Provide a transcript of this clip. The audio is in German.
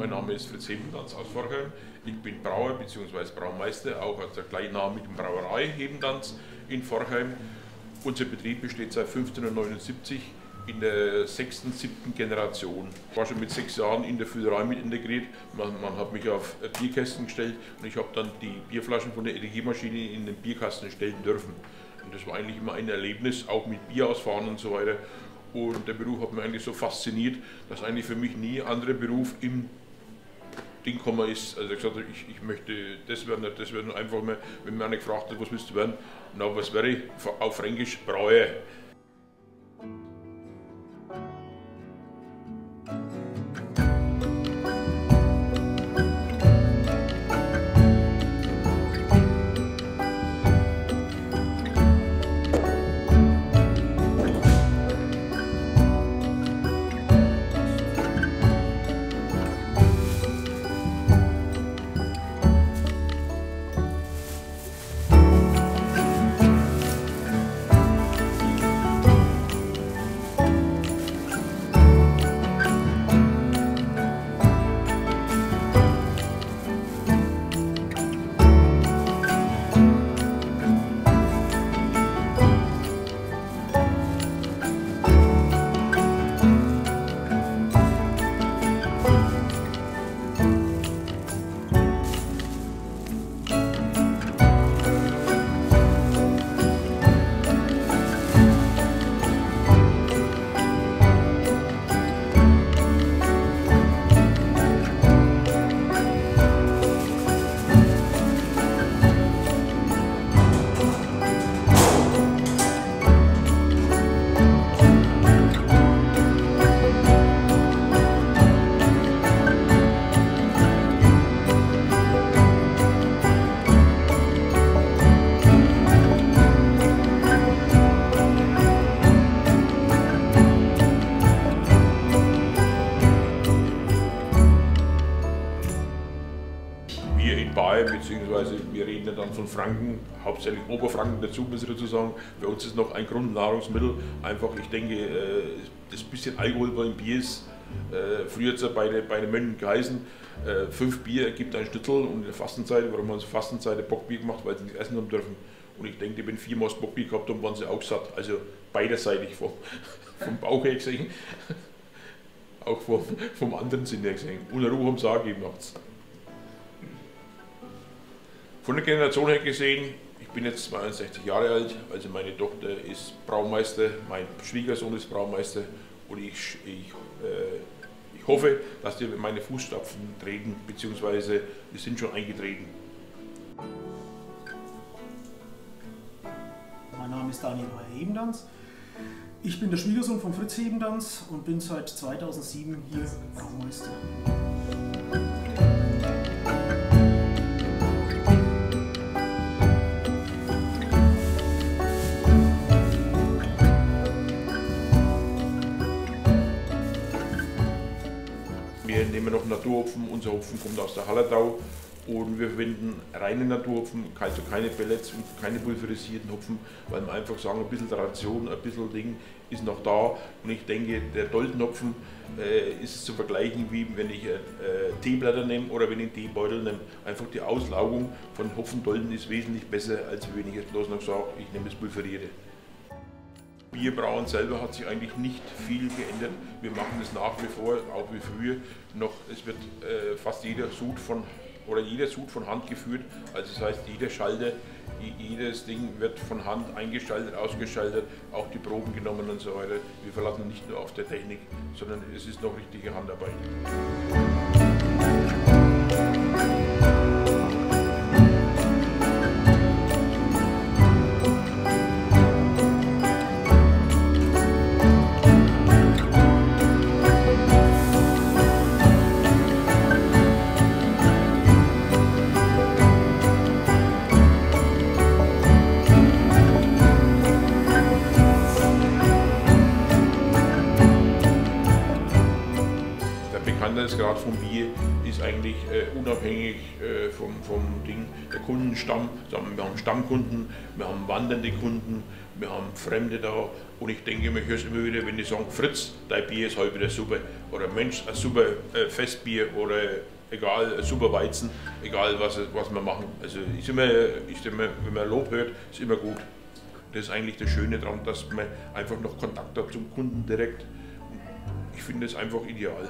Mein Name ist Fritz Hebendanz aus Forchheim. Ich bin Brauer bzw. Braumeister, auch aus der gleichnamigen Brauerei Hebendanz in Forchheim. Unser Betrieb besteht seit 1579 in der sechsten, siebten Generation. Ich war schon mit sechs Jahren in der Füllerei mit integriert. Man, man hat mich auf Bierkästen gestellt und ich habe dann die Bierflaschen von der Energiemaschine in den Bierkasten stellen dürfen. Und das war eigentlich immer ein Erlebnis, auch mit Bier ausfahren und so weiter. Und der Beruf hat mich eigentlich so fasziniert, dass eigentlich für mich nie ein anderer Beruf im Ding gekommen ist. Also gesagt ich, ich möchte das werden, das werden. Einfach mal, wenn einer gefragt hat, was willst du werden, na was wäre ich? Auf Fränkisch Brauer. Beziehungsweise wir reden ja dann von Franken, hauptsächlich Oberfranken dazu, muss ich dazu sagen. Bei uns ist noch ein Grundnahrungsmittel, einfach, ich denke, äh, das bisschen Alkohol beim Bier ist, äh, früher hat es bei, den, bei den Männern geheißen, äh, fünf Bier ergibt ein Schnitzel und in der Fastenzeit, warum haben sie Fastenzeit Bockbier gemacht, weil sie nicht essen haben dürfen. Und ich denke, wenn viermal das Bockbier gehabt haben, waren sie auch satt. Also beiderseitig vom, vom Bauch her gesehen, auch vom, vom anderen Sinn her gesehen. Und Ruhe haben sie auch gegeben nachts. Von der Generation her gesehen, ich bin jetzt 62 Jahre alt, also meine Tochter ist Braumeister, mein Schwiegersohn ist Braumeister und ich, ich, äh, ich hoffe, dass die meine Fußstapfen treten, beziehungsweise wir sind schon eingetreten. Mein Name ist Daniel Hebendanz. Ich bin der Schwiegersohn von Fritz Hebendanz und bin seit 2007 hier Braumeister. Wir nehmen noch Naturhopfen, unser Hopfen kommt aus der Hallertau und wir verwenden reine Naturhopfen, also keine Pellets und keine pulverisierten Hopfen, weil wir einfach sagen, ein bisschen Tradition, ein bisschen Ding ist noch da und ich denke, der Doldenhopfen äh, ist zu vergleichen, wie wenn ich äh, Teeblätter nehme oder wenn ich Teebeutel nehme. Einfach die Auslaugung von Hopfendolden ist wesentlich besser, als wenn ich jetzt bloß noch sage, ich nehme das Pulverierte. Bierbrauen selber hat sich eigentlich nicht viel geändert. Wir machen es nach wie vor, auch wie früher, noch. Es wird äh, fast jeder Sud von oder jeder Sud von Hand geführt. Also das heißt, jeder Schalter, jedes Ding wird von Hand eingeschaltet, ausgeschaltet, auch die Proben genommen und so weiter. Wir verlassen nicht nur auf der Technik, sondern es ist noch richtige Handarbeit. Bekanntheitsgrad vom Bier ist eigentlich äh, unabhängig äh, vom, vom Ding, der Kundenstamm. Wir haben Stammkunden, wir haben wandernde Kunden, wir haben Fremde da und ich denke, ich höre es immer wieder, wenn die sagen, Fritz, dein Bier ist heute wieder super oder Mensch, ein super äh, Festbier oder egal, ein super Weizen, egal was, was wir machen. Also ist immer, ist immer, wenn man Lob hört, ist immer gut. Das ist eigentlich das Schöne daran, dass man einfach noch Kontakt hat zum Kunden direkt. Ich finde es einfach ideal.